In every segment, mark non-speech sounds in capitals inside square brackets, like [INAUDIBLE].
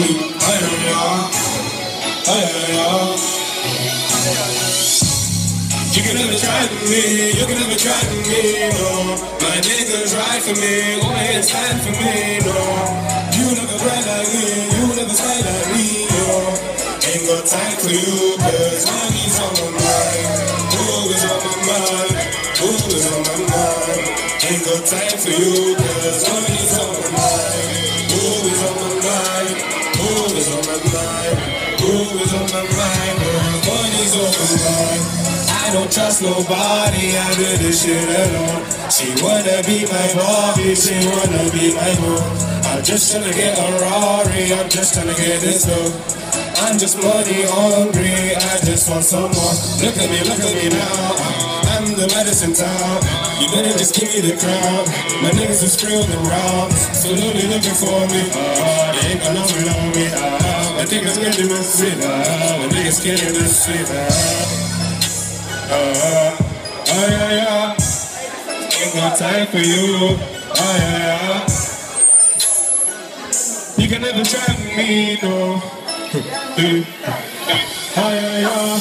You can never try to me, you can never try to me, no. My niggas ride for me, go ahead and stand for me, no. You never ride like me, you never style like me, no. Ain't got time for you, cause money's on my mind. Who is on my mind? Is on my mind? Ain't got time for you, cause money's on my mind. Is on my mind? Cause money's on my mind. I don't trust nobody, I do this shit alone. She wanna be my Barbie, she wanna be my boo. I'm just tryna get a Rari, I'm just tryna get this dough. I'm just money hungry, I just want some more. Look at me, look at me now. I'm the medicine town. You better just give me the crown. My niggas are screwing around, so be looking for me. Uh, they ain't got nothing on me. Uh, my niggas getting the sweet. Uh, my niggas getting the sweet. Uh. Uh, oh yeah, yeah. Ain't got time for you. Oh yeah, yeah. You can never try me, no. [LAUGHS] oh yeah, yeah.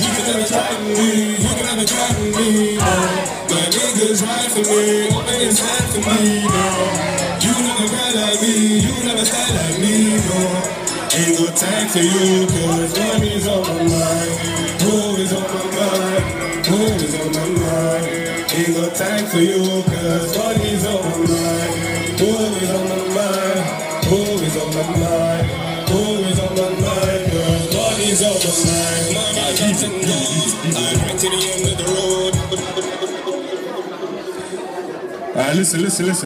You can never try me. You can never try me, no. My niggas ride for me. Niggas stand for me, no. You never cry like me. You never style like me, no. Ain't got time for you, cause money's on my mind. Who is on my mind? Who is on my mind? Ain't got time for you, cause money's on my mind. Who is on my mind? Who is on my mind? Who is on my mind? Cause money's on my mind. Money comes and goes. I'm right to the end of the road. Alright, listen, listen, listen.